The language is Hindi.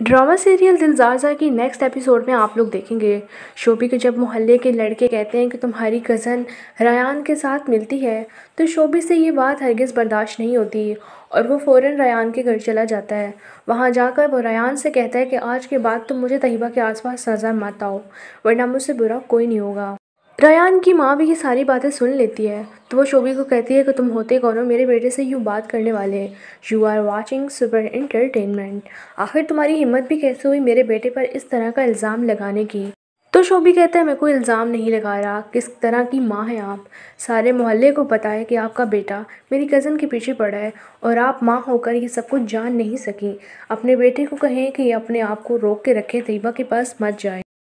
ड्रामा सीरियल दिलजार की नेक्स्ट एपिसोड में आप लोग देखेंगे। शोभी के जब मोहल्ले के लड़के कहते हैं कि तुम्हारी कज़न रयान के साथ मिलती है तो शोभी से ये बात हरगिज़ बर्दाश्त नहीं होती और वो फ़ौरन रयान के घर चला जाता है। वहाँ जाकर वो रयान से कहता है कि आज के बाद तुम मुझे तहिबा के आसपास सज़ा मत आओ, वरना मुझसे बुरा कोई नहीं होगा। रयान की माँ भी ये सारी बातें सुन लेती है। तो वो शोभी को कहती है कि तुम होते कौन हो? मेरे बेटे से यूँ बात करने वाले। You are watching super entertainment आखिर तुम्हारी हिम्मत भी कैसे हुई मेरे बेटे पर इस तरह का इल्ज़ाम लगाने की? तो शोभी कहता है, मैं कोई इल्ज़ाम नहीं लगा रहा। किस तरह की माँ हैं आप? सारे मोहल्ले को पता है कि आपका बेटा मेरी कज़न के पीछे पड़ा है और आप माँ होकर ये सब कुछ जान नहीं सकी। अपने बेटे को कहें कि अपने आप को रोक के रखें तैयबा के पास मत जाए।